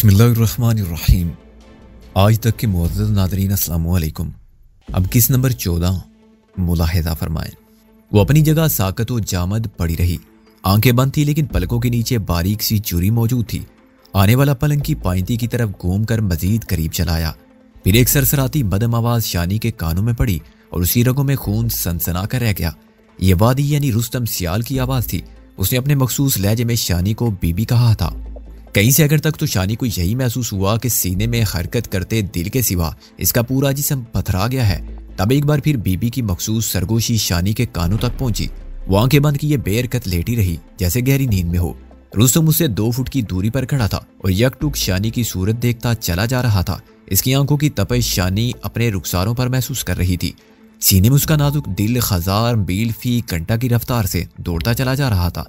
بسم اللہ الرحمن الرحیم آج تک کے معزز ناظرین، السلام علیکم۔ اب کس نمبر چودہ؟ ملاحظہ فرمائیں۔ وہ اپنی جگہ ساکت و جامد پڑی رہی۔ آنکھیں بند تھی لیکن پلکوں کے نیچے باریک سی چوری موجود تھی۔ آنے والا پلنگ کی پائنتی کی طرف گھوم کر مزید قریب چلایا پھر ایک سرسراتی بدم آواز شانی کے کانوں میں پڑی اور اسی رگوں میں خون سنسنا کر رہ گیا۔ یہ وادی یعنی رستم سیال کی آواز تھی۔ اس نے اپنے مخصوص لہجے میں شانی کو بی بی کہا تھا۔ کہیں سے اگر تک تو شانی کو یہی محسوس ہوا کہ سینے میں حرکت کرتے دل کے سوا اس کا پورا جسم پتھرا گیا ہے۔ تب ایک بار پھر بی بی کی مخصوص سرگوشی شانی کے کانوں تک پہنچی۔ وہ آنکھیں بند کی یہ بے حرکت لیٹی رہی، جیسے گہری نیند میں ہو۔ رستم اس سے دو فٹ کی دوری پر کھڑا تھا اور یک ٹک شانی کی صورت دیکھتا چلا جا رہا تھا۔ اس کی آنکھوں کی تپش شانی اپنے رخساروں پر محسوس کر رہی تھی۔ سینے میں اس کا نازک دل خزار بیل فی کنٹا کی رفتار سے دوڑتا چلا جا رہا تھا۔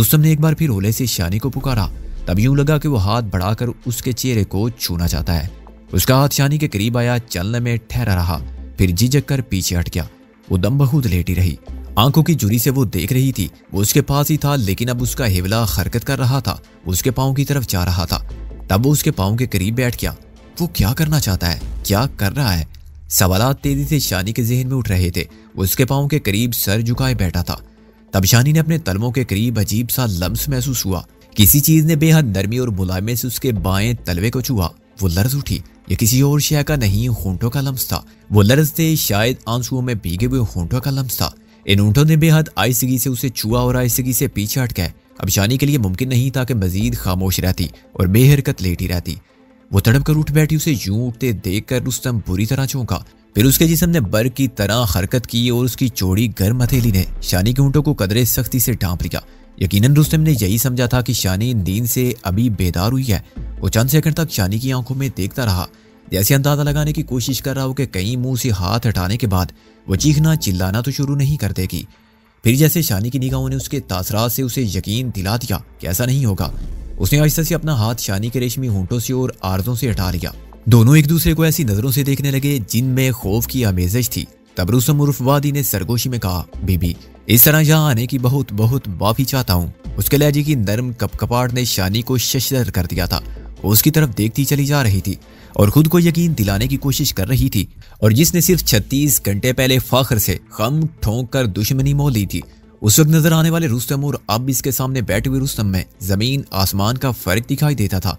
رستم نے ایک بار پھر اولے سے شانی کو پکارا۔ تب یوں لگا کہ وہ ہاتھ بڑھا کر اس کے چہرے کو چھونا چاہتا ہے۔ اس کا ہاتھ یعنی شانی کے قریب آیا، چلنے میں ٹھہرا رہا۔ پھر جی جھجک کر پیچھے ہٹ گیا۔ وہ دم بہت لیٹی رہی۔ آنکھوں کی جوری سے وہ دیکھ رہی تھی۔ وہ اس کے پاس ہی تھا، لیکن اب اس کا ہیولا حرکت کر رہا تھا۔ وہ اس کے پاؤں کی طرف جا رہا تھا۔ تب وہ اس کے پاؤں کے قریب بیٹھ گیا۔ وہ کیا کرنا چاہتا ہے؟ کیا کر رہا ہے؟ سوالات تیزی سے شانی کے ذہن میں اٹھ رہے تھے۔ وہ اس کے پاؤں کے قریب سر جھکائے بیٹھا تھا۔ تب شانی نے اپنے تلموں کے قریب عجیب سا لمس محسوس ہوا۔ کسی چیز نے بے حد نرمی اور ملائمے سے اس کے بائیں تلوے کو چھوا وہ لرز اٹھی۔ یہ کسی اور شے کا نہیں ہونٹوں کا لمس تھا۔ وہ لرز تھے، شاید آنسو میں بھیگے ہوئے ہونٹوں کا لمس تھا۔ ان اونٹوں نے بے حد آہستگی سے اسے چھوا اور آہستگی سے پیچھے ہٹ گئے اب شانی کے لیے ممکن نہیں تھا کہ مزید خاموش رہتی اور بے حرکت لیٹی رہتی۔ وہ تڑپ کر اٹھ بیٹھی، اسے یوں اٹھتے دیکھ کر رستم بری طرح چونکا۔ پھر اس کے جسم نے بر کی طرح حرکت کی اور اس کی چوڑی گرم ہتھیلی نے شانی کے اونٹوں کو قدرے سختی سے ڈھانپ لیا۔ یقیناً رستم نے یہی سمجھا تھا کہ شانی دین سے ابھی بیدار ہوئی ہے۔ وہ چند سیکنڈ تک شانی کی آنکھوں میں دیکھتا رہا۔ جیسے اندازہ لگانے کی کوشش کر رہا ہو کہ کئی منہ سے ہاتھ ہٹانے کے بعد وہ چیخنا چلانا تو شروع نہیں کر دے گی۔ پھر جیسے شانی کی نگاہوں نے اس کے تاثرات سے اسے یقین دلا دیا کہ ایسا نہیں ہوگا، اس نے آہستہ سے اپنا ہاتھ شانی کے ریشمی ہونٹوں سے اور آرزوں سے ہٹا لیا۔ دونوں ایک دوسرے کو ایسی نظروں سے دیکھنے لگے جن میں خوف کی آمیزش تھی۔ تب رسم عرف وادی نے سرگوشی میں کہا بی بی اس طرح یہاں آنے کی بہت بہت معافی چاہتا ہوں۔ اس کے لہجے کی نرم کپ کپاٹ نے شانی کو ششدر کر دیا تھا۔ اس کی طرف دیکھتی چلی جا رہی تھی اور خود کو یقین دلانے کی کوشش کر رہی تھی۔ اور جس نے صرف چھتیس گھنٹے پہلے فاخر سے خم ٹھونک کر دشمنی مول لی تھی، اس وقت نظر آنے والے رستم اور اب اس کے سامنے بیٹھے ہوئے رستم میں زمین، آسمان کا فرق دکھائی دیتا تھا۔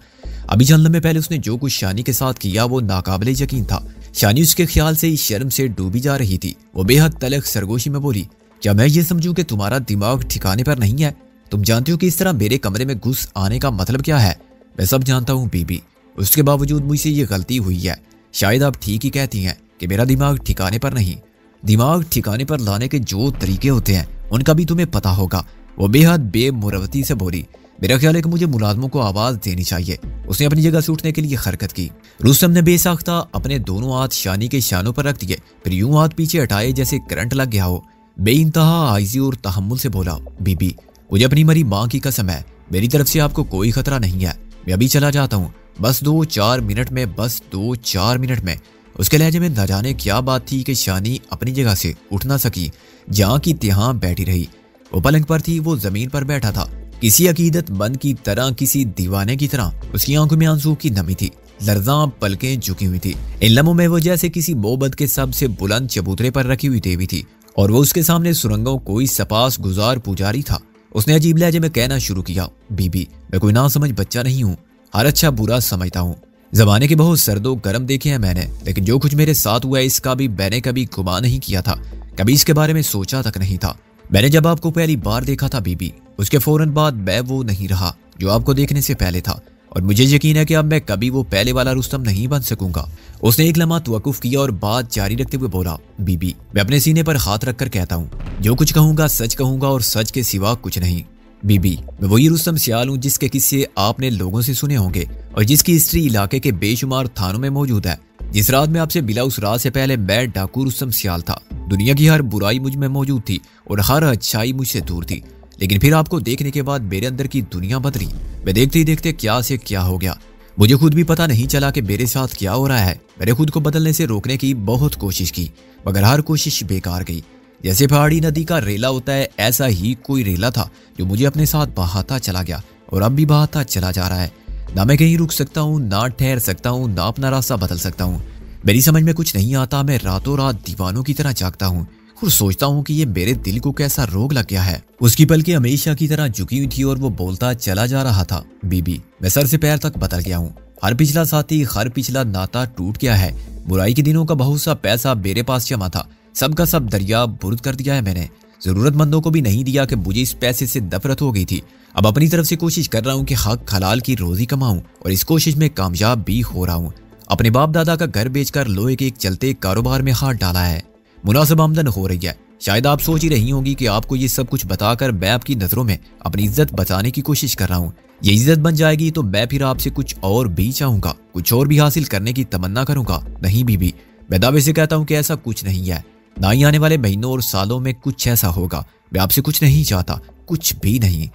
ابھی چند لمحے پہلے اس نے جو کچھ شانی کے ساتھ کیا، وہ ناقابل یقین تھا۔ شانی اس کے خیال سے شرم سے ڈوبی جا رہی تھی۔ وہ بے حد تلخ سرگوشی میں بولی، کیا میں یہ سمجھوں کہ تمہارا دماغ ٹھکانے پر نہیں ہے؟ تم جانتے ہو کہ اس طرح میرے کمرے میں گھس آنے کا مطلب کیا ہے؟ میں سب جانتا ہوں، بی بی۔ اس کے باوجود مجھ سے یہ غلطی ہوئی ہے۔ شاید آپ ٹھیک ہی کہتی ہیں کہ میرا دماغ ٹھکانے پر نہیں۔ دماغ ٹھکانے پر لانے کے جو طریقے ہوتے ہیں، ان کا بھی تمہیں پتا ہوگا۔ وہ بے حد بے مروتی سے بولی میرا خیال ہے کہ مجھے ملازموں کو آواز دینی چاہیے۔ اس نے اپنی جگہ سے اٹھنے کے لیے حرکت کی۔ رستم نے بے ساختہ اپنے دونوں ہاتھ شانی کے شانوں پر رکھ دیے۔ پھر یوں ہاتھ پیچھے ہٹائے جیسے کرنٹ لگ گیا ہو۔ بے انتہا آئزی اور تحمل سے بولا، بی بی، مجھے اپنی مری ماں کی قسم ہے۔ میری طرف سے آپ کو کوئی خطرہ نہیں ہے۔ میں ابھی چلا جاتا ہوں۔ بس دو چار منٹ میں، بس دو چار منٹ میں۔ اس کے لہجے میں نہ جانے کیا بات تھی کہ شانی اپنی جگہ سے اٹھ نہ سکی۔ جہاں کی تہاں بیٹھی رہی۔ وہ پلنگ پر تھی، وہ زمین پر بیٹھا تھا۔ کسی عقیدت مند کی طرح کسی دیوانے کی طرح اس کی آنکھوں میں آنسو کی نمی تھی، لرزاں پلکیں جھکی ہوئی تھی ان لمحوں میں وہ جیسے کسی موبت کے سب سے بلند چبوترے پر رکھی ہوئی دیوی تھی اور وہ اس کے سامنے سرنگوں کوئی سپاس گزار پجاری تھا۔ اس نے عجیب لہجے میں کہنا شروع کیا بی بی میں کوئی نہ سمجھ بچہ نہیں ہوں، ہر اچھا برا سمجھتا ہوں۔ زمانے کے بہت سرد و گرم دیکھے ہیں میں نے، لیکن جو کچھ میرے ساتھ ہوا ہے اس کا بھی میں نے کبھی گما نہیں کیا تھا، کبھی اس کے بارے میں سوچا تک نہیں تھا۔ میں نے جب آپ کو پہلی بار دیکھا تھا بی بی، اس کے فوراً بعد میں وہ نہیں رہا جو آپ کو دیکھنے سے پہلے تھا۔ اور مجھے یقین ہے کہ اب میں کبھی وہ پہلے والا رستم نہیں بن سکوں گا۔ اس نے ایک لمحہ توقف کیا اور بات جاری رکھتے ہوئے بولا، بی بی، میں اپنے سینے پر ہاتھ رکھ کر کہتا ہوں، جو کچھ کہوں گا سچ کہوں گا اور سچ کے سوا کچھ نہیں۔ بی بی، میں وہی رستم سیال ہوں جس کے قصے آپ نے لوگوں سے سنے ہوں گے اور جس کی ہسٹری علاقے کے بے شمار تھانوں میں موجود ہے۔ جس رات میں آپ سے بلا اس رات سے پہلے میں ڈاکو رستم سیال تھا۔ دنیا کی ہر برائی مجھ میں موجود تھی اور ہر اچھائی مجھ سے دور تھی۔ لیکن پھر آپ کو دیکھنے کے بعد میرے اندر کی دنیا بدلی۔ میں دیکھتے ہی دیکھتے کیا سے کیا ہو گیا۔ مجھے خود بھی پتا نہیں چلا کہ میرے ساتھ کیا ہو رہا ہے۔ میں نے خود کو بدلنے سے روکنے کی بہت کوشش کی، مگر ہر کوشش بیکار گئی۔ جیسے پہاڑی ندی کا ریلا ہوتا ہے، ایسا ہی کوئی ریلا تھا جو مجھے اپنے ساتھ بہاتا چلا گیا اور اب بھی بہاتا چلا جا رہا ہے۔ نہ میں کہیں رک سکتا ہوں، نہ ٹھہر سکتا ہوں، نہ اپنا راستہ بدل سکتا ہوں۔ میری سمجھ میں کچھ نہیں آتا، میں راتوں رات دیوانوں کی طرح جاگتا ہوں۔ اور سوچتا ہوں کہ یہ میرے دل کو کیسا روگ لگ گیا ہے۔ اس کی پل کے ہمیشہ کی طرح جھکی ہوئی تھی اور وہ بولتا چلا جا رہا تھا۔ بی بی میں سر سے پیر تک بدل گیا ہوں۔ ہر پچھلا ساتھی، ہر پچھلا ناتا ٹوٹ گیا ہے۔ برائی کے دنوں کا بہت سا پیسہ میرے پاس جمع تھا۔ سب کا سب دریا برد کر دیا ہے میں نے۔ ضرورت مندوں کو بھی نہیں دیا کہ مجھے اس پیسے سے دفرت ہو گئی تھی۔ اب اپنی طرف سے کوشش کر رہا ہوں کہ حق حلال کی روزی کماؤں اور اس کوشش میں کامیاب بھی ہو رہا ہوں۔ اپنے باپ دادا کا گھر بیچ کر لوہے کے ایک چلتے کاروبار میں ہاتھ ڈالا ہے۔ مناسب آمدن ہو رہی ہے۔ شاید آپ سوچ ہی رہی ہوں گی کہ آپ کو یہ سب کچھ بتا کر میں آپ کی نظروں میں اپنی عزت بچانے کی کوشش کر رہا ہوں۔ یہ عزت بن جائے گی تو میں پھر آپ سے کچھ اور بھی چاہوں گا۔ کچھ اور بھی حاصل کرنے کی تمنا کروں گا۔ نہیں بی بی، میں دعوے سے کہتا ہوں کہ ایسا کچھ نہیں ہے۔ نہ ہی آنے والے مہینوں اور سالوں میں کچھ ایسا ہوگا۔ میں آپ سے کچھ نہیں چاہتا، کچھ بھی نہیں۔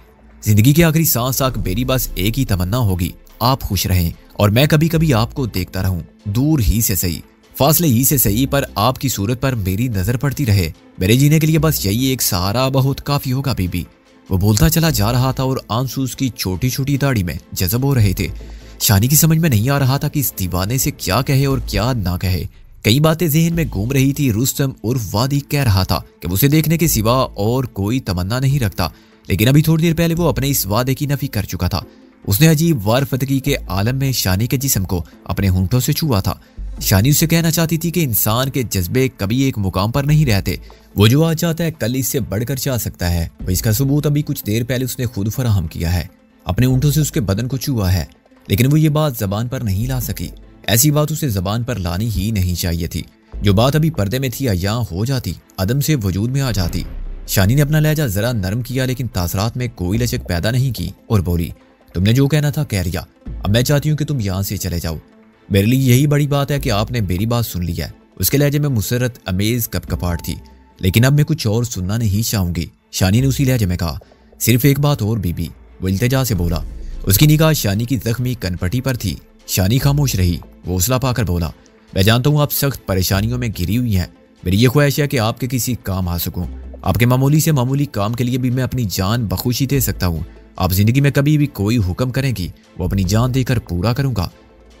زندگی کے آخری سانس آک میری بس ایک ہی تمنا ہوگی۔ آپ خوش رہیں اور میں کبھی کبھی آپ کو دیکھتا رہوں۔ دور ہی سے صحیح، فاصلے ہی سے صحیح، پر آپ کی صورت پر میری نظر پڑتی رہے۔ میرے جینے کے لیے بس یہی ایک سہارا بہت کافی ہوگا بی بی وہ بولتا چلا جا رہا تھا اور آنسو اس کی چھوٹی چھوٹی داڑھی میں جذب ہو رہے تھے۔ شانی کی سمجھ میں نہیں آ رہا تھا کہ اس دیوانے سے کیا کہے اور کیا نہ کہے۔ کئی باتیں ذہن میں گھوم رہی تھی، رستم اور وادی کہہ رہا تھا کہ اسے دیکھنے کے سوا اور کوئی تمنا نہیں رکھتا، لیکن ابھی تھوڑی دیر پہلے وہ اپنے اس وعدے کی نفی کر چکا تھا۔ اس نے عجیب وار فتگی کے عالم میں شانی کے جسم کو اپنے ہونٹوں سے چھوا تھا۔ شانی اسے کہنا چاہتی تھی کہ انسان کے جذبے کبھی ایک مقام پر نہیں رہتے۔ وہ جو آج چاہتا ہے، کل اس سے بڑھ کر چاہ سکتا ہے۔ وہ اس کا ثبوت ابھی کچھ دیر پہلے اس نے خود فراہم کیا ہے۔ اپنے اونٹوں سے اس کے بدن کو چھوا ہے، لیکن وہ یہ بات زبان پر نہیں لا سکی۔ ایسی بات اسے زبان پر لانی ہی نہیں چاہیے تھی۔ جو بات ابھی پردے میں تھی یا ہو جاتی، عدم سے وجود میں آ جاتی۔ شانی نے اپنا لہجہ ذرا نرم کیا لیکن تاثرات میں کوئی لچک پیدا نہیں کی اور بولی، تم نے جو کہنا تھا کہہ ریا اب میں چاہتی ہوں کہ تم یہاں سے چلے جاؤ۔ میرے لیے یہی بڑی بات ہے کہ آپ نے میری بات سن لی ہے۔ اس کے لہجے میں مسرت، امیز کپ کپاٹ تھی۔ لیکن اب میں کچھ اور سننا نہیں چاہوں گی۔ شانی نے اسی لہجے میں کہا، صرف ایک بات اور بی بی۔ وہ التجا سے بولا۔ اس کی نگاہ شانی کی زخمی کنپٹی پر تھی۔ شانی خاموش رہی۔ وہ حوصلہ پا کر بولا، میں جانتا ہوں آپ سخت پریشانیوں میں گری ہوئی ہیں۔ میری یہ خواہش ہے کہ آپ کے کسی کام آ سکوں۔ آپ کے معمولی سے معمولی کام کے لیے بھی میں اپنی جان بخوشی دے سکتا ہوں۔ آپ زندگی میں کبھی بھی کوئی حکم کریں گی، وہ اپنی جان دے کر پورا کروں گا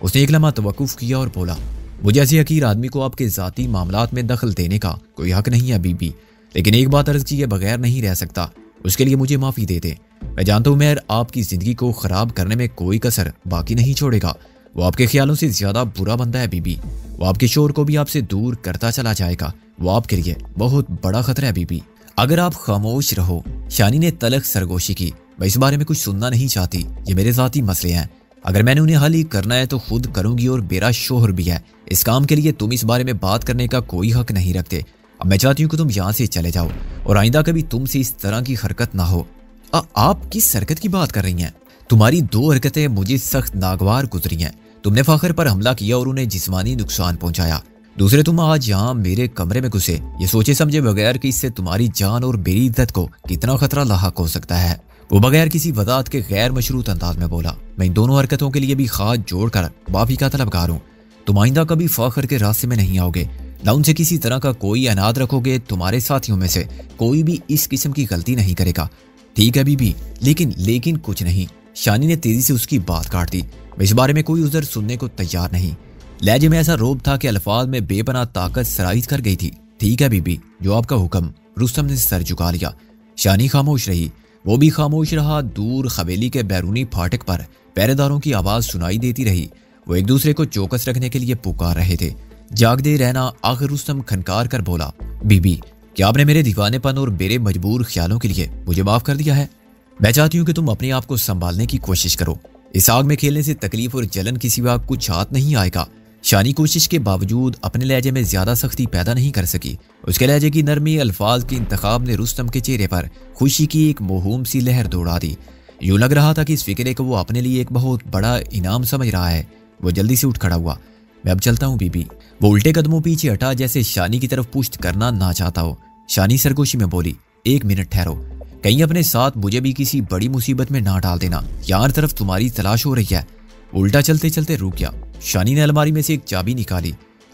اس نے ایک لمحہ توقف کیا اور بولا، مجھے ایسے حقیر آدمی کو آپ کے ذاتی معاملات میں دخل دینے کا کوئی حق نہیں ہے بی بی۔ لیکن ایک بات عرض کیے بغیر نہیں رہ سکتا، اس کے لیے مجھے معافی دے دے۔ میں جانتا ہوں میر آپ کی زندگی کو خراب کرنے میں کوئی کسر باقی نہیں چھوڑے گا۔ وہ آپ کے خیالوں سے زیادہ برا بندہ ہے بی بی۔ وہ آپ کے شور کو بھی آپ سے دور کرتا چلا جائے گا۔ وہ آپ کے لیے بہت بڑا خطرہ ہے بی بی۔ اگر آپ خاموش رہو، شانی نے تلخ سرگوشی کی۔ میں اس بارے میں کچھ سننا نہیں چاہتی، یہ میرے ذاتی مسئلے ہیں۔ اگر میں نے انہیں حل ہی کرنا ہے تو خود کروں گی اور میرا شوہر بھی ہے۔ اس کام کے لیے تم اس بارے میں بات کرنے کا کوئی حق نہیں رکھتے۔ اب میں چاہتی ہوں کہ تم یہاں سے چلے جاؤ اور آئندہ کبھی تم سے اس طرح کی حرکت نہ ہو۔ آپ کس حرکت کی بات کر رہی ہیں؟ تمہاری دو حرکتیں مجھے سخت ناگوار گزری ہیں۔ تم نے فخر پر حملہ کیا اور انہیں جسمانی نقصان پہنچایا۔ دوسرے، تم آج یہاں میرے کمرے میں گھسے۔ یہ سوچے سمجھے بغیر کہ اس سے تمہاری جان اور میری عزت کو کتنا خطرہ لاحق ہو سکتا ہے۔ وہ بغیر کسی وضاحت کے غیر مشروط انداز میں بولا، میں ان دونوں حرکتوں کے لیے بھی خاص جوڑ کر معافی کا طلبگار ہوں۔ تم آئندہ کبھی فخر کے راستے میں نہیں آؤ گے۔ نہ ان سے کسی طرح کا کوئی اناد رکھو گے تمہارے ساتھیوں میں سے۔ کوئی بھی اس قسم کی غلطی نہیں کرے گا۔ ٹھیک ہے بی بی، لیکن لیکن کچھ نہیں۔ شانی نے تیزی سے اس کی بات کاٹ دی۔ اس بارے میں کوئی عذر سننے کو تیار نہیں۔ لہجے میں ایسا روب تھا کہ الفاظ میں بے پناہ طاقت سرائز کر گئی تھی۔ ٹھیک ہے بی بی، جو آپ کا حکم۔ رستم نے سر جھکا لیا۔ شانی خاموش رہی۔ وہ بھی خاموش رہا، دور خبیلی کے بیرونی پھاٹک پر۔ پہرے داروں کی آواز سنائی دیتی رہی۔ وہ ایک دوسرے کو چوکس رکھنے کے لیے پکار رہے تھے۔ جاگ دے رہنا، آخر رستم کھنکار کر بولا، بی بی، کیا آپ نے میرے دیوانے پن اور میرے مجبور خیالوں کے لیے مجھے معاف کر دیا ہے؟ میں چاہتی ہوں کہ تم اپنے آپ کو سنبھالنے کی کوشش کرو۔ اس آگ میں کھیلنے سے تکلیف اور جلن کسی سوا کچھ ہاتھ نہیں آئے گا۔ شانی کوشش کے باوجود اپنے لہجے میں زیادہ سختی پیدا نہیں کر سکی۔ اس کے لہجے کی نرمی الفاظ کے انتخاب نے رستم کے چہرے پر خوشی کی ایک مہوم سی لہر دوڑا دی۔ یوں لگ رہا تھا کہ اس فکرے کو وہ اپنے لیے ایک بہت بڑا انعام سمجھ رہا ہے۔ وہ جلدی سے اٹھ کھڑا ہوا۔ میں اب چلتا ہوں، بی بی۔ وہ الٹے قدموں پیچھے ہٹا جیسے شانی کی طرف پشت کرنا نہ چاہتا ہو۔ شانی سرگوشی میں بولی، ایک منٹ ٹھہرو۔ کہیں اپنے ساتھ مجھے بھی کسی بڑی مصیبت میں نہ ڈال دینا۔ یار، طرف تمہاری تلاش ہو رہی ہے۔ الٹا چلتے چلتے رک گیا۔ شانی نے الماری میں سے ایک چابی نکالی۔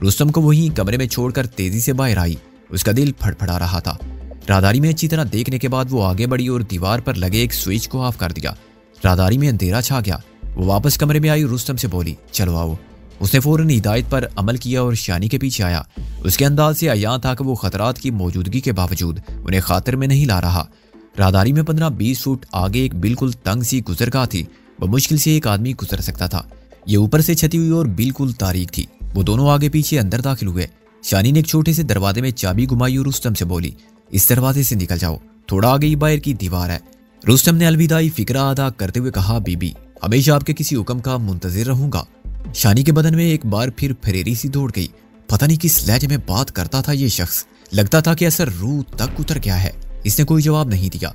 رستم کو وہی کمرے میں چھوڑ کر تیزی سے باہر آئی۔ اس کا دل پھڑ پھڑا رہا تھا۔ راداری میں اچھی طرح دیکھنے کے بعد وہ آگے بڑھی اور دیوار پر لگے ایک سوئچ کو آف کر دیا۔ راداری میں اندھیرا چھا گیا۔ وہ واپس کمرے میں آئی رستم سے بولی، چلو آؤ۔ اس نے فوراً ہدایت پر عمل کیا اور شانی کے پیچھے آیا۔ اس کے انداز سے عیاں تھا کہ وہ خطرات کی موجودگی کے باوجود انہیں خاطر میں نہیں لا رہا۔ راداری میں پندرہ بیس فٹ آگے ایک بالکل تنگ سی گزرگاہ تھی۔ وہ مشکل سے ایک آدمی گزر سکتا تھا۔ یہ اوپر سے چھتی ہوئی اور بالکل تاریخ تھی۔ وہ دونوں آگے پیچھے اندر داخل ہوئے۔ شانی نے ایک چھوٹے سے دروازے میں چابی گھمائی اور رستم سے بولی، اس دروازے سے نکل جاؤ۔ تھوڑا آگے ہی باہر کی دیوار ہے رستم نے الوداعی فکرہ ادا کرتے ہوئے کہا بی بی ہمیشہ آپ کے کسی حکم کا منتظر رہوں گا شانی کے بدن میں ایک بار پھر پھریری سی دوڑ گئی۔ پتہ نہیں کس لہجے میں بات کرتا تھا یہ شخص۔ لگتا تھا کہ اثر روح تک اتر گیا ہے۔ اس نے کوئی جواب نہیں دیا۔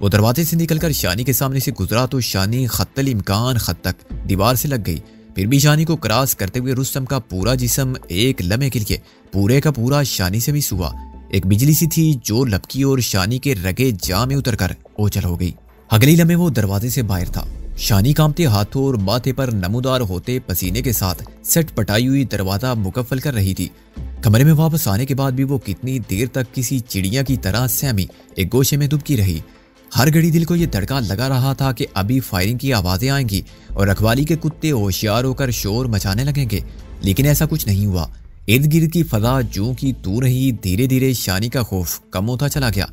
وہ دروازے سے نکل کر شانی کے سامنے سے گزرا تو شانی خط الامکان خط تک دیوار سے لگ گئی۔ پھر بھی شانی کو کراس کرتے ہوئے رستم کا پورا جسم ایک لمحے کے لیے پورے کا پورا شانی سے بھی سوا ایک بجلی سی تھی جو لپکی اور شانی کے رگے جا میں اتر کر اوچل ہو گئی۔ اگلی لمحے وہ دروازے سے باہر تھا۔ شانی کامتے ہاتھوں اور ماتھے پر نمودار ہوتے پسینے کے ساتھ سٹ پٹائی ہوئی دروازہ مکفل کر رہی تھی۔ کمرے میں واپس آنے کے بعد بھی وہ کتنی دیر تک کسی چڑیا کی طرح سہمی ایک گوشے میں دبکی رہی۔ ہر گھڑی دل کو یہ دڑکا لگا رہا تھا کہ ابھی فائرنگ کی آوازیں آئیں گی اور رکھوالی کے کتے ہوشیار ہو کر شور مچانے لگیں گے، لیکن ایسا کچھ نہیں ہوا۔ ارد گرد کی فضا جو کی تو رہی، دھیرے دھیرے شانی کا خوف کم ہوتا چلا گیا۔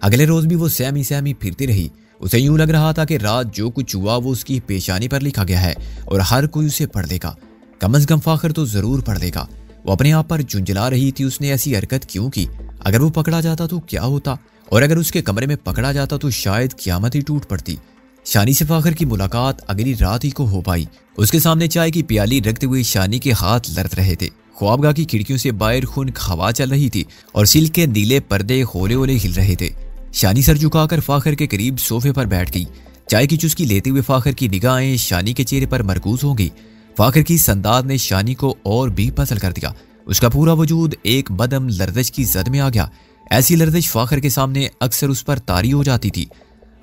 اگلے روز بھی وہ سہمی سہمی پھرتی رہی۔ اسے یوں لگ رہا تھا کہ رات جو کچھ ہوا وہ اس کی پیشانی پر لکھا گیا ہے اور ہر کوئی اسے پڑھ لے گا۔ کم از کم فاخر تو ضرور پڑھ لے گا۔ وہ اپنے آپ پر جنجلا رہی تھی، اس نے ایسی حرکت کیوں کی؟ اگر وہ پکڑا جاتا تو کیا ہوتا؟ اور اگر اس کے کمرے میں پکڑا جاتا تو شاید قیامت ہی ٹوٹ پڑتی۔ شانی سے فاخر کی ملاقات اگلی رات ہی کو ہو پائی۔ اس کے سامنے چائے کی پیالی رکھتے ہوئے شانی کے ہاتھ لرت رہے تھے۔ خوابگاہ کی کھڑکیوں سے باہر خون ہوا چل رہی تھی اور سلک کے نیلے پردے ہولے ہولے ہل رہے تھے۔ شانی سر جھکا کر فاخر کے قریب صوفے پر بیٹھ گئی۔ چائے کی چسکی لیتے ہوئے فاخر کی نگاہیں شانی کے چہرے پر مرکوز ہو گئی فاخر کی سنداد نے شانی کو اور بھی پسل کر دیا۔ اس کا پورا وجود ایک بدم لردش کی زد میں آ گیا۔ ایسی لردش فاخر کے سامنے اکثر اس پر تاری ہو جاتی تھی۔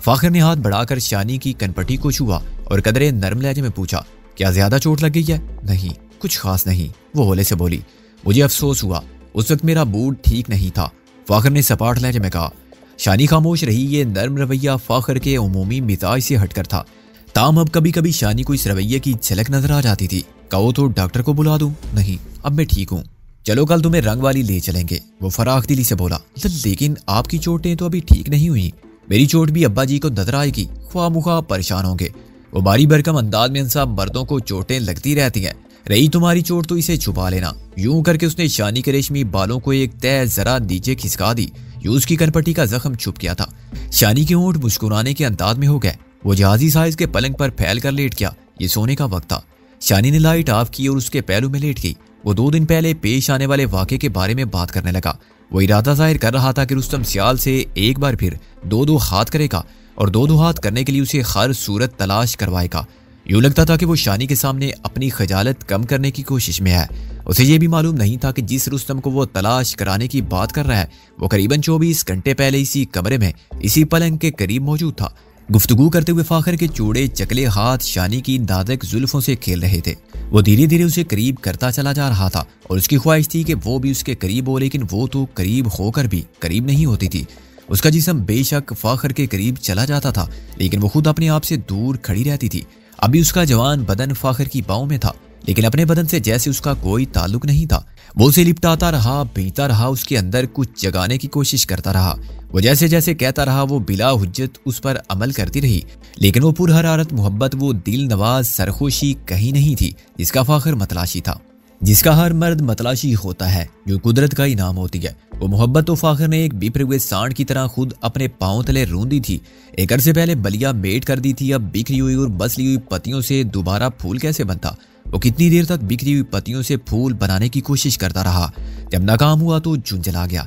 فاخر نے ہاتھ بڑھا کر شانی کی کنپٹی کو چھوا اور قدرے نرم لہجے میں پوچھا، کیا زیادہ چوٹ لگ گئی ہے؟ نہیں، کچھ خاص نہیں۔ وہ ہولے سے بولی، مجھے افسوس ہوا، اس وقت میرا بوٹ ٹھیک نہیں تھا۔ فاخر نے سپاٹ لہجے میں کہا، شانی خاموش رہی، یہ نرم رویہ فاخر کے عمومی مزاج سے ہٹ کر تھا۔ تام اب کبھی کبھی شانی کو اس رویے کی جھلک نظر آ جاتی تھی۔ کہو تو ڈاکٹر کو بلا دوں؟ نہیں، اب میں ٹھیک ہوں۔ چلو کل تمہیں رنگ والی لے چلیں گے، وہ فراخ دلی سے بولا۔ لیکن آپ کی چوٹیں تو ابھی ٹھیک نہیں ہوئی میری چوٹ بھی ابا جی کو نظر آئے گی۔ خواہ مخواہ پریشان ہوں گے۔ وہ باری برکم انداز میں ان سب مردوں کو چوٹیں لگتی رہتی ہیں۔ رہی تمہاری چوٹ تو اسے چھپا لینا۔ یوں کر کے اس نے شانی کے ریشمی بالوں کو ایک طے ذرا نیچے کھسکا دی۔ یوں اس کی کنپٹی کا زخم چھپ گیا تھا۔ شانی کی اونٹ مسکرانے کے انداز میں ہو گئے۔ وہ جہازی سائز کے پلنگ پر پھیل کر لیٹ گیا۔ یہ سونے کا وقت تھا۔ شانی نے لائٹ آف کی اور اس کے پہلو میں لیٹ گئی۔ وہ دو دن پہلے پیش آنے والے واقعے کے بارے میں بات کرنے لگا۔ وہ ارادہ ظاہر کر رہا تھا کہ رستم سیال سے ایک بار پھر دو دو ہاتھ کرے گا اور دو دو ہاتھ کرنے کے لیے اسے ہر صورت تلاش کروائے گا۔ یوں لگتا تھا کہ وہ شانی کے سامنے اپنی خجالت کم کرنے کی کوشش میں ہے۔ اسے یہ بھی معلوم نہیں تھا کہ جس رستم کو وہ تلاش کرانے کی بات کر رہا ہے، وہ قریب چوبیس گھنٹے پہلے اسی کمرے میں، اسی پلنگ کے قریب موجود تھا۔ گفتگو کرتے ہوئے فاخر کے چوڑے چکلے ہاتھ شانی کی دادک زلفوں سے کھیل رہے تھے۔ وہ دھیرے دھیرے اسے قریب کرتا چلا جا رہا تھا اور اس کی خواہش تھی کہ وہ بھی اس کے قریب ہو، لیکن وہ تو قریب ہو کر بھی قریب نہیں ہوتی تھی۔ اس کا جسم بے شک فاخر کے قریب چلا جاتا تھا، لیکن وہ خود اپنے آپ سے دور کھڑی رہتی تھی۔ ابھی اس کا جوان بدن فاخر کی باؤں میں تھا، لیکن اپنے بدن سے جیسے اس کا کوئی تعلق نہیں تھا۔ وہ اسے لپٹاتا رہا بیتا رہا، اس کے اندر کچھ جگانے کی کوشش کرتا رہا۔ وہ جیسے جیسے کہتا رہا، وہ بلا حجت اس پر عمل کرتی رہی۔ لیکن وہ پر حرارت محبت، وہ دل نواز، سرخوشی کہیں نہیں تھی، جس کا فاخر متلاشی تھا۔ جس کا ہر مرد متلاشی ہوتا ہے، جو قدرت کا انعام ہوتی ہے۔ وہ محبت و فاخر نے ایک بپر ہوئے سانڈ کی طرح خود اپنے پاؤں تلے روندی تھی۔ ایک عرصے پہلے بلیا میٹ کر دی تھی، اب بکھری ہوئی اور بسلی ہوئی پتیوں سے دوبارہ پھول کیسے بنتا؟ وہ کتنی دیر تک بکھری ہوئی پتیوں سے پھول بنانے کی کوشش کرتا رہا۔ جب ناکام ہوا تو جنجلا گیا۔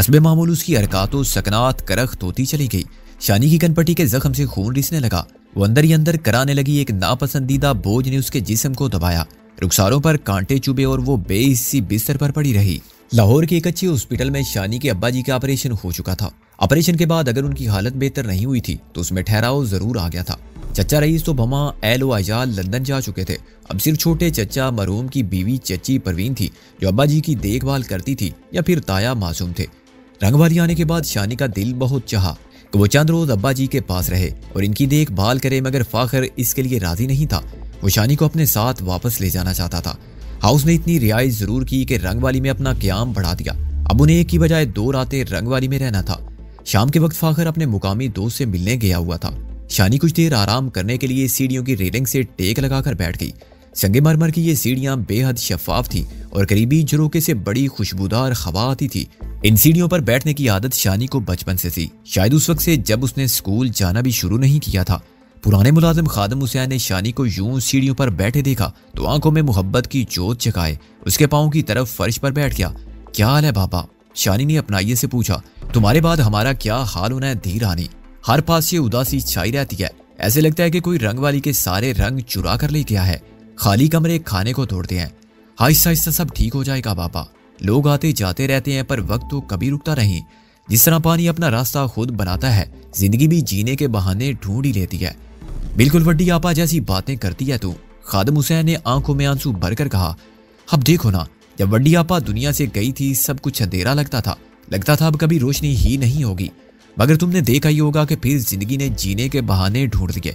حسب معمول اس کی حرکات و سکنات کرخت ہوتی چلی گئی۔ شانی کی کنپٹی کے زخم سے خون رسنے لگا۔ وہ اندر ہی اندر کرانے لگی، ایک ناپسندیدہ بوجھ نے اس کے جسم کو دبایا۔ رخساروں پر کانٹے چوبے اور وہ بے حصی بستر پر پڑی رہی۔ لاہور کے ایک اچھے ہاسپٹل میں شانی کے ابا جی کا آپریشن ہو چکا تھا۔ آپریشن کے بعد اگر ان کی حالت بہتر نہیں ہوئی تھی تو اس میں ٹھہراؤ ضرور آ گیا تھا۔ چچا رئیس تو بما ایل و اجال لندن جا چکے تھے۔ اب صرف چھوٹے چچا مرحوم کی بیوی چچی پروین تھی جو ابا جی کی دیکھ بھال کرتی تھی یا پھر تایا معصوم تھے۔ رنگ والی آنے کے بعد شانی کا دل بہت چاہا کہ وہ چند روز ابا جی کے پاس رہے اور ان کی دیکھ بھال کرے، مگر فاخر اس کے لیے راضی نہیں تھا۔ وہ شانی کو اپنے ساتھ واپس لے جانا چاہتا تھا۔ ہاؤس نے اتنی رعایت ضرور کی کہ رنگ والی میں اپنا قیام بڑھا دیا۔ اب انہیں ایک کی بجائے دو راتیں رنگ والی میں رہنا تھا۔ شام کے وقت فاخر اپنے مقامی دوست سے ملنے گیا ہوا تھا۔ شانی کچھ دیر آرام کرنے کے لیے سیڑھیوں کی ریلنگ سے ٹیک لگا کر بیٹھ گئی۔ سنگے مرمر کی یہ سیڑھیاں بے حد شفاف تھی اور قریبی جروکے سے بڑی خوشبودار خوا آتی تھی ان سیڑھیوں پر بیٹھنے کی عادت شانی کو بچپن سے تھی۔ شاید اس وقت سے جب اس نے اسکول جانا بھی شروع نہیں کیا تھا۔ پرانے ملازم خادم حسین نے شانی کو یوں سیڑھیوں پر بیٹھے دیکھا تو آنکھوں میں محبت کی جوت چکائے اس کے پاؤں کی طرف فرش پر بیٹھ گیا۔ کیا حال ہے بابا؟ شانی نے اپنائیے سے پوچھا، تمہارے بعد ہمارا کیا حال ہونا ہے دھی رانی ہر پاس یہ اداسی چھائی رہتی ہے۔ ایسے لگتا ہے کہ کوئی رنگ والی کے سارے رنگ چرا کر لے گیا ہے۔ خالی کمرے کھانے کو توڑتے ہیں۔ آہستہ آہستہ سب ٹھیک ہو جائے گا بابا لوگ آتے جاتے رہتے ہیں پر وقت تو کبھی رکتا نہیں۔ جس طرح پانی اپنا راستہ خود بناتا ہے، زندگی بھی جینے کے بہانے ڈھونڈ ہی لیتی ہے۔ بالکل وڈی آپا جیسی باتیں کرتی ہے تو خادم حسین نے آنکھوں میں آنسو بھر کر کہا، اب دیکھو نا جب وڈی آپا دنیا سے گئی تھی، سب کچھ اندھیرا لگتا تھا۔ لگتا تھا اب کبھی روشنی ہی نہیں ہوگی۔ مگر تم نے دیکھا ہی ہوگا کہ پھر زندگی نے جینے کے بہانے ڈھونڈ دیے۔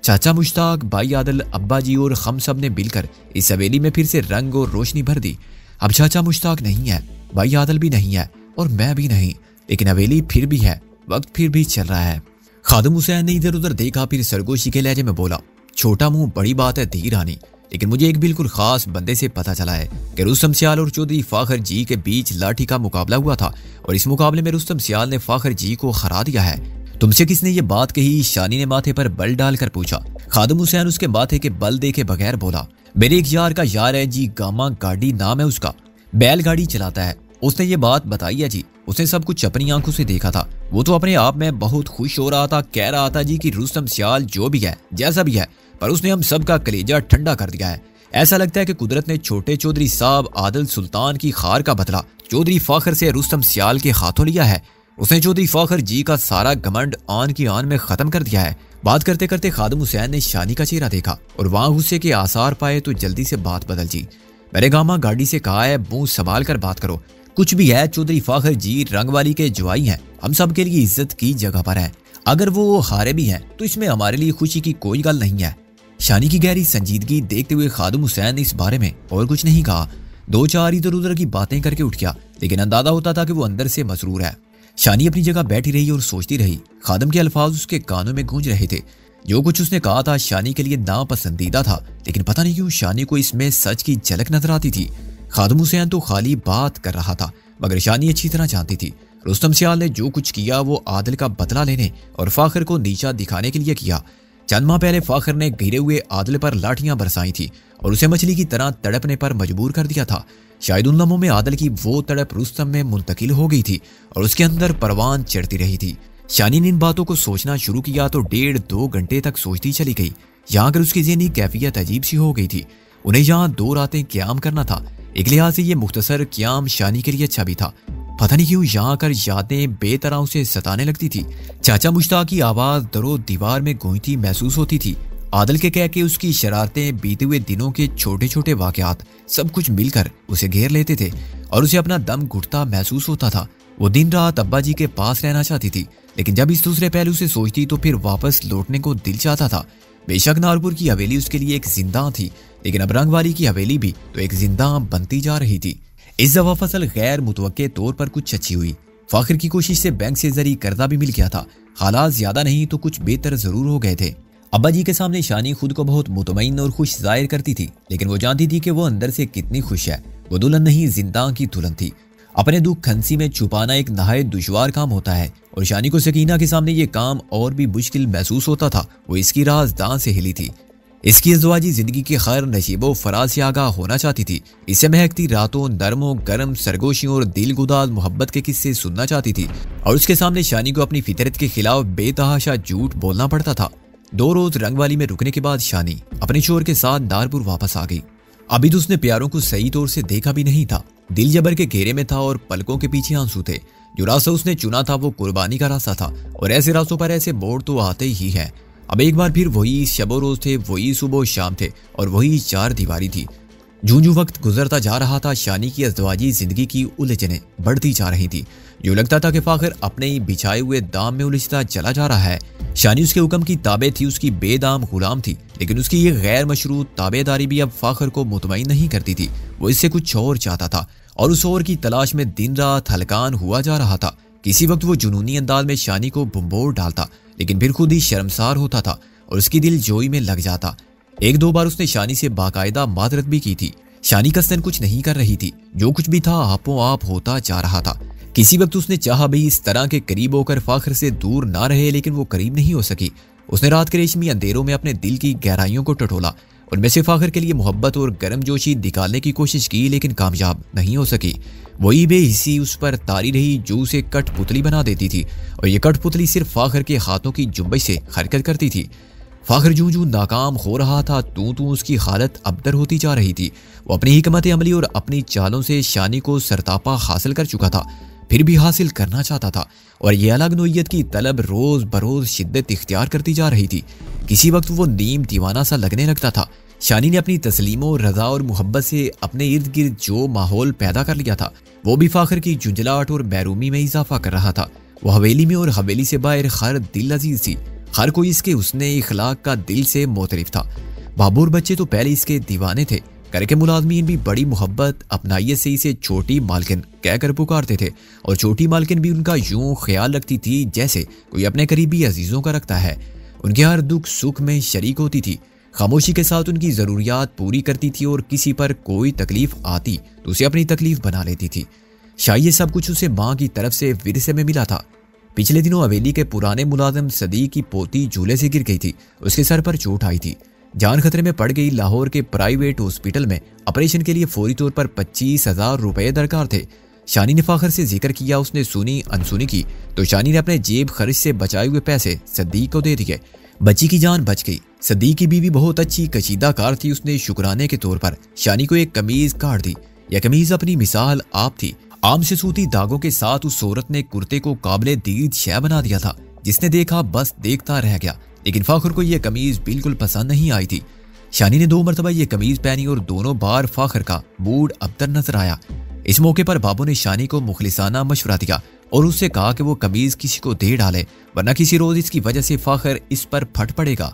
چاچا مشتاق، بھائی عادل، ابا جی اور ہم سب نے مل کر اس حویلی میں پھر سے رنگ اور روشنی بھر دی۔ اب چاچا مشتاق نہیں ہے، بھائی عادل بھی نہیں ہے اور میں بھی نہیں، لیکن حویلی پھر بھی ہے، وقت پھر بھی چل رہا ہے۔ خادم حسین نے ادھر ادھر دیکھا، پھر سرگوشی کے لہجے میں بولا، چھوٹا منہ، بڑی بات ہے، دھی رانی۔ لیکن مجھے ایک بالکل خاص بندے سے پتا چلا ہے کہ رستم سیال اور چودھری فاخر جی کے بیچ لاٹھی کا مقابلہ ہوا تھا اور اس مقابلے میں رستم سیال نے فاخر جی کو ہرا دیا ہے۔ تم سے کس نے یہ بات کہی؟ شانی نے ماتھے پر بل ڈال کر پوچھا۔ خادم حسین اس کے ماتھے کے بل دیکھے بغیر بولا، میرے ایک یار کا یار ہے جی گاما گاڑی نام ہے اس کا۔ بیل گاڑی چلاتا ہے۔ اس نے یہ بات بتائی ہے جی۔ اس نے سب کچھ اپنی آنکھوں سے دیکھا تھا۔ وہ تو اپنے آپ میں بہت خوش ہو رہا تھا، کہہ رہا تھا جی کہ رستم سیال جو بھی ہے، جیسا بھی ہے پر اس نے ہم سب کا کلیجہ ٹھنڈا کر دیا ہے۔ ایسا لگتا ہے کہ قدرت نے چھوٹے چودھری صاحب عادل سلطان کی خار کا بدلا چودھری فاخر سے رستم سیال کے ہاتھوں لیا ہے۔ اس نے چودھری فاخر جی کا سارا گمنڈ آن کی آن میں ختم کر دیا ہے۔ بات کرتے کرتے خادم حسین نے شانی کا چہرہ دیکھا اور وہاں غصے کے آثار پائے تو جلدی سے بات بدل جی۔ میرے گاما گاڑی سے کہا ہے منہ سنبھال کر بات کرو۔ کچھ بھی ہے، چودھری فاخر جی رنگ والی کے جوائی ہیں۔ ہم سب کے لیے عزت کی جگہ پر ہے اگر وہ ہارے بھی ہیں، تو اس میں ہمارے لیے خوشی کی کوئی گل نہیں ہے۔ شانی کی گہری سنجیدگی دیکھتے ہوئے خادم حسین نے اس بارے میں اور کچھ نہیں کہا۔ دو چار ادھر ادھر کی باتیں کر کے اٹھ گیا، لیکن اندازہ ہوتا تھا کہ وہ اندر سے مسرور ہے۔ شانی اپنی جگہ بیٹھی رہی اور سوچتی رہی۔ خادم کے الفاظ اس کے کانوں میں گونج رہے تھے۔ جو کچھ اس نے کہا تھا شانی کے لیے ناپسندیدہ تھا، لیکن پتہ نہیں کیوں شانی کو اس میں سچ کی جھلک نظر آتی تھی۔ خادم حسین تو خالی بات کر رہا تھا، مگر شانی اچھی طرح جانتی تھی۔ رستم سیال نے جو کچھ کیا وہ عادل کا بدلہ لینے اور فاخر کو نیچا دکھانے کے لیے کیا۔ چند ماہ پہلے فاخر نے گھرے ہوئے عادل پر لاٹیاں برسائی تھی اور اسے مچھلی کی طرح تڑپنے پر مجبور کر دیا تھا۔ شاید ان لمحوں میں عادل کی وہ تڑپ رستم میں منتقل ہو گئی تھی اور اس کے اندر پروان چڑھتی رہی تھی۔ شانی نے ان باتوں کو سوچنا شروع کیا تو ڈیڑھ دو گھنٹے تک سوچتی چلی گئی۔ یہاں کر اس کی ذہنی کیفیت عجیب سی ہو گئی تھی۔ انہیں یہاں دو راتیں قیام کرنا تھا۔ ایک لحاظ سے یہ مختصر قیام شانی کے لیے اچھا بھی تھا۔ پتہ نہیں کیوں یہاں آ کر یادیں بے طرح اسے ستانے لگتی تھی۔ چاچا مشتاق کی آواز درو دیوار میں گونجتی محسوس ہوتی تھی۔ عادل کے کہہ کے اس کی شرارتیں بیتے ہوئے دنوں کے چھوٹے چھوٹے واقعات سب کچھ مل کر اسے گھیر لیتے تھے اور اسے اپنا دم گھٹتا محسوس ہوتا تھا۔ وہ دن رات ابا جی کے پاس رہنا چاہتی تھی، لیکن جب اس دوسرے پہلو سے سوچتی تو پھر واپس لوٹنے کو دل چاہتا تھا۔ بے شک نارپور کی حویلی اس کے لیے ایک زندہ تھی، لیکن اب رنگ والی کی حویلی بھی تو ایک زندہ بنتی جا رہی تھی۔ اس دفعہ فصل غیر متوقع طور پر کچھ اچھی ہوئی۔ فاخر کی کوشش سے بینک سے ذریعہ قرضہ بھی مل گیا تھا۔ حالات زیادہ نہیں تو کچھ بہتر ضرور ہو گئے تھے۔ ابا جی کے سامنے شانی خود کو بہت مطمئن اور خوش ظاہر کرتی تھی، لیکن وہ جانتی تھی کہ وہ اندر سے کتنی خوش ہے۔ وہ دلہن نہیں زندہ کی دلہن تھی۔ اپنے دکھ کھنسی میں چھپانا ایک نہایت دشوار کام ہوتا ہے اور شانی کو سکینہ کے سامنے یہ کام اور بھی مشکل محسوس ہوتا تھا۔ وہ اس کی راز دان سے ہلی تھی۔ اس کی ازواجی زندگی کے خیر نشیب و فراز سے آگاہ ہونا چاہتی تھی۔ اسے مہکتی راتوں نرم و گرم سرگوشیوں اور دل گداز محبت کے قصے سننا چاہتی تھی۔ اور اس کے سامنے شانی کو اپنی فطرت کے خلاف بے تحاشا جھوٹ بولنا پڑتا تھا۔ دو روز رنگ والی میں رکنے کے بعد شانی اپنے شور کے ساتھ دارپور واپس آ گئی۔ ابھی تو اس نے پیاروں کو صحیح طور سے دیکھا بھی نہیں تھا۔ دل جبر کے گھیرے میں تھا اور پلکوں کے پیچھے آنسو تھے۔ جو راستہ اس نے چنا تھا وہ قربانی کا راستہ تھا۔ اور ایسے راستوں پر ایسے موڑ تو آتے ہی ہے اب ایک بار پھر وہی شب و روز تھے، وہی صبح و شام تھے اور وہی چار دیواری تھی۔ جو جو وقت گزرتا جا رہا تھا، شانی کی ازدواجی زندگی کی الجھنیں بڑھتی جا رہی تھی جو لگتا تھا کہ فاخر اپنے ہی بچھائے ہوئے دام میں الجھتا چلا جا رہا ہے۔ شانی اس کے حکم کی تابع تھی، اس کی بے دام غلام تھی، لیکن اس کی یہ غیر مشروط تابع داری بھی اب فاخر کو مطمئن نہیں کرتی تھی۔ وہ اس سے کچھ اور چاہتا تھا اور اس اور کی تلاش میں دن رات ہلکان ہوا جا رہا تھا۔ کسی وقت وہ جنونی انداز میں شانی کو بمبور ڈالتا۔ لیکن پھر خود ہی شرمسار ہوتا تھا اور اس کی دل جوئی میں لگ جاتا۔ ایک دو بار اس نے شانی سے باقاعدہ معذرت بھی کی تھی۔ شانی کسن کچھ نہیں کر رہی تھی۔ جو کچھ بھی تھا آپوں آپ ہوتا جا رہا تھا۔ کسی وقت اس نے چاہا بھی اس طرح کے قریب ہو کر فاخر سے دور نہ رہے، لیکن وہ قریب نہیں ہو سکی۔ اس نے رات کے ریشمی اندھیروں میں اپنے دل کی گہرائیوں کو ٹٹولا۔ ان میں سے فاخر کے لیے محبت اور گرم جوشی نکالنے کی کوشش کی، لیکن کامیاب نہیں ہو سکی۔ وہی بے حصی اس پر تاری رہی جو اسے کٹ پتلی بنا دیتی تھی اور یہ کٹ پتلی صرف فاخر کے ہاتھوں کی جنبش سے حرکت کرتی تھی۔ فاخر جو جو ناکام ہو رہا تھا، تو تو اس کی حالت ابتر ہوتی جا رہی تھی۔ وہ اپنی حکمت عملی اور اپنی چالوں سے شانی کو سرتاپا حاصل کر چکا تھا، پھر بھی حاصل کرنا چاہتا تھا۔ اور یہ الگ نوعیت کی طلب روز بروز شدت اختیار کرتی جا رہی تھی۔ کسی وقت وہ نیم دیوانہ سا لگنے لگتا تھا۔ شانی نے اپنی تسلیم و رضا اور محبت سے اپنے ارد گرد جو ماحول پیدا کر لیا تھا، وہ بھی فاخر کی جنجلاٹ اور بیرومی میں اضافہ کر رہا تھا۔ وہ حویلی میں اور حویلی سے باہر خر دل عزیز تھی۔ ہر کوئی اس کے اس نے اخلاق کا دل سے موترف تھا۔ بابور بچے تو پہلے اس کے دیوانے تھے۔ کر کے ملازمین بھی بڑی محبت اپنائیت سے اسے چھوٹی مالکن کہہ کر پکارتے تھے۔ اور چھوٹی مالکن بھی ان کا یوں خیال رکھتی تھی جیسے کوئی اپنے قریبی عزیزوں کا رکھتا ہے۔ ان کے ہر دکھ سکھ میں شریک ہوتی تھی۔ خاموشی کے ساتھ ان کی ضروریات پوری کرتی تھی اور کسی پر کوئی تکلیف آتی تو اسے اپنی تکلیف بنا لیتی تھی۔ شاید یہ سب کچھ اسے ماں کی طرف سے ورثے میں ملا تھا۔ پچھلے دنوں حویلی کے پرانے ملازم صدیق کی پوتی جھولے سے گر گئی تھی۔ اس کے سر پر چوٹ آئی تھی۔ جان خطرے میں پڑ گئی لاہور کے پرائیویٹ ہاسپٹل میں آپریشن کے لیے فوری طور پر پچیس ہزار روپے درکار تھے۔ شانی نے فاخر سے ذکر کیا، اس نے سنی انسونی کی۔ تو شانی نے اپنے جیب خرچ سے بچائے ہوئے پیسے صدیق کو دے دیے۔ بچی کی جان بچ گئی۔ صدیق کی بیوی بہت اچھی کشیدہ کار تھی، اس نے شکرانے کے طور پر شانی کو ایک کمیز کاٹ دی۔ یہ کمیز اپنی مثال آپ تھی۔ عام سے سوتی داغوں کے ساتھ اس عورت نے کرتے کو قابل دید شہ بنا دیا تھا، جس نے دیکھا بس دیکھتا رہ گیا۔ لیکن فاخر کو یہ کمیز بالکل پسند نہیں آئی تھی۔ شانی نے دو مرتبہ یہ کمیز پہنی اور دونوں بار فاخر کا موڈ ابتر نظر آیا۔ اس موقع پر بابو نے شانی کو مخلصانہ مشورہ دیا اور اس سے کہا کہ وہ کمیز کسی کو دے ڈالے، ورنہ کسی روز اس کی وجہ سے فاخر اس پر پھٹ پڑے گا۔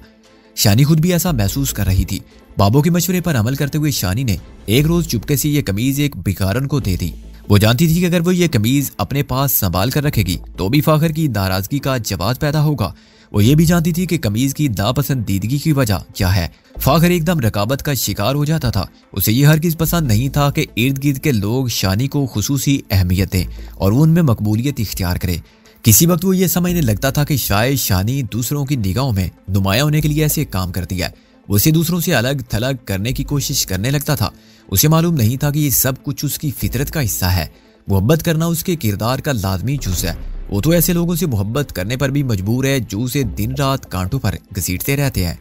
شانی خود بھی ایسا محسوس کر رہی تھی۔ بابو کے مشورے پر عمل کرتے ہوئے شانی نے ایک روز چپکے سے یہ کمیز ایک بیکارن کو دے دی۔ وہ جانتی تھی کہ اگر وہ یہ کمیز اپنے پاس سنبھال کر رکھے گی تو بھی فاخر کی ناراضگی کا جواز پیدا ہوگا۔ وہ یہ بھی جانتی تھی کہ کمیز کی ناپسندیدگی کی وجہ کیا ہے۔ فاخر ایک دم رکابت کا شکار ہو جاتا تھا۔ اسے یہ ہر کس پسند نہیں تھا کہ ارد گرد کے لوگ شانی کو خصوصی اہمیت دیں اور وہ ان میں مقبولیت اختیار کرے۔ کسی وقت وہ یہ سمجھنے لگتا تھا کہ شاید شانی دوسروں کی نگاہوں میں نمایاں ہونے کے لیے ایسے کام کرتی ہے۔ وہ اسے دوسروں سے الگ تھلگ کرنے کی کوشش کرنے لگتا تھا۔ اسے معلوم نہیں تھا کہ یہ سب کچھ اس کی فطرت کا حصہ ہے۔ محبت کرنا اس کے کردار کا لازمی جز ہے۔ وہ تو ایسے لوگوں سے محبت کرنے پر بھی مجبور ہے جو اسے دن رات کانٹوں پر گھسیٹتے رہتے ہیں۔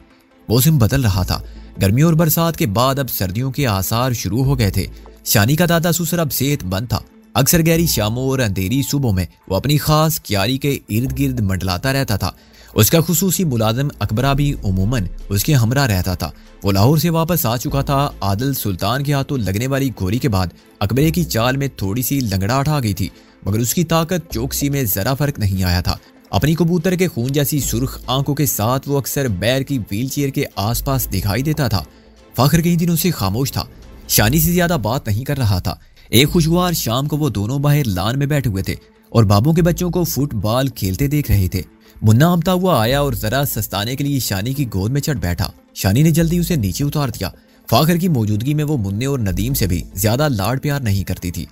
موسم بدل رہا تھا۔ گرمیوں اور برسات کے بعد اب سردیوں کے آثار شروع ہو گئے تھے۔ شانی کا دادا سسر اب صحت بند تھا۔ اکثر گہری شاموں اور اندھیری صبحوں میں وہ اپنی خاص کیاری کے ارد گرد منڈلاتا رہتا تھا۔ اس کا خصوصی ملازم اکبرہ بھی عموماً اس کے ہمراہ رہتا تھا۔ وہ لاہور سے واپس آ چکا تھا۔ عادل سلطان کے ہاتھوں لگنے والی گولی کے بعد اکبرے کی چال میں تھوڑی سی لنگڑاہٹ آ گئی تھی، مگر اس کی طاقت چوکسی میں ذرا فرق نہیں آیا تھا۔ اپنی کبوتر کے خون جیسی سرخ آنکھوں کے ساتھ وہ اکثر بیر کی ویل چیئر کے آس پاس دکھائی دیتا تھا۔ فخر کئی دنوں سے خاموش تھا۔ شانی سے زیادہ بات نہیں کر رہا تھا۔ ایک خوشگوار شام کو وہ دونوں باہر لان میں بیٹھے ہوئے تھے اور بابوں کے بچوں کو فٹ بال کھیلتے دیکھ رہے تھے۔ منا آمتا ہوا آیا اور ذرا سستانے کے لیے شانی کی گود میں چڑھ بیٹھا۔ شانی نے جلدی اسے نیچے اتار دیا۔ فاخر کی موجودگی میں وہ منع اور ندیم سے بھی زیادہ لاڈ پیار نہیں کرتی تھی۔